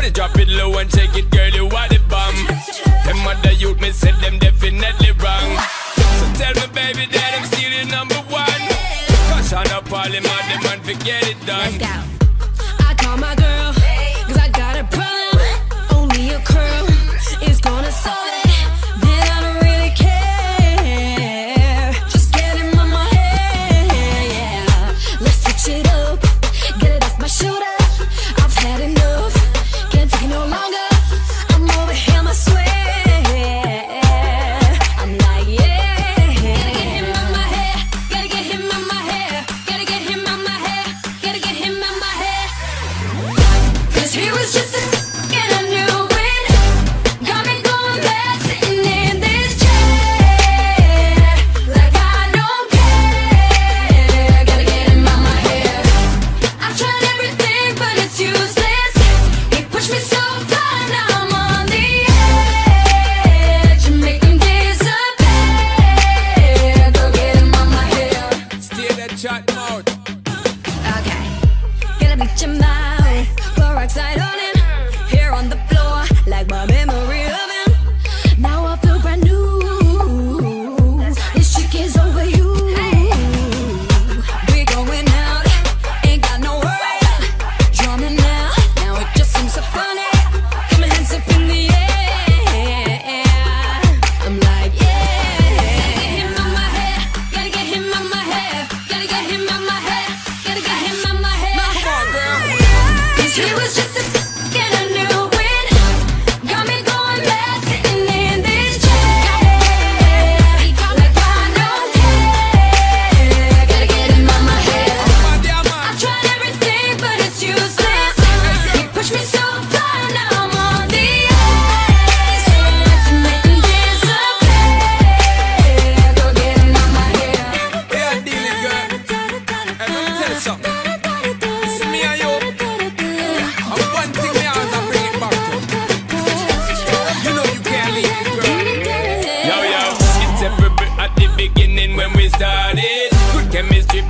Put it, drop it low and shake it, girl, you are the bomb. Them other youth, me said them definitely wrong. So tell me, baby, that I'm still the number one. Cause I'm all them, all them, and forget it done. Let's go.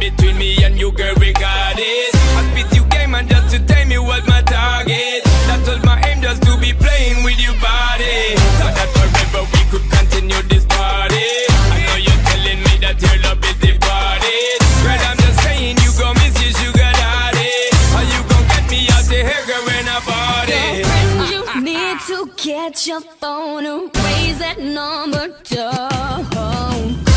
between me and you, girl, we got it. I spit you game and just to tell me what my target. That was my aim, just to be playing with your body. Thought that forever we could continue this party. I know you're telling me that your love is departed. Girl, I'm just saying you gon' miss your sugar daddy. How you gon' get me out the hair, girl, when I party? You need to get your phone and raise that number down.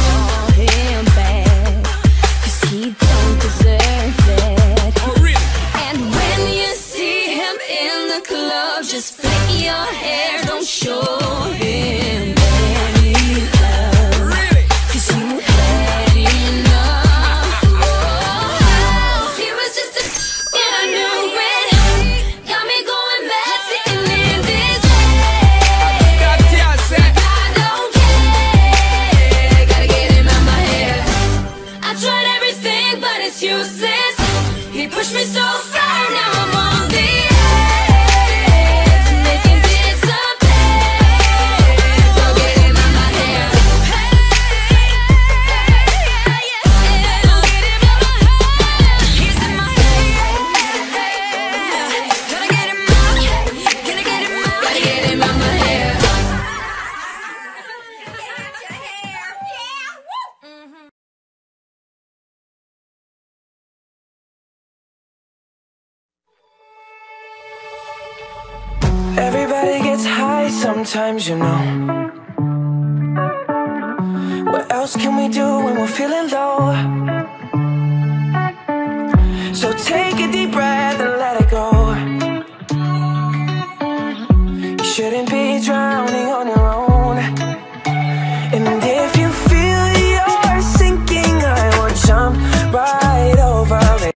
Now I'm on the Sometimes you know. What else can we do when we're feeling low? So take a deep breath and let it go. You shouldn't be drowning on your own.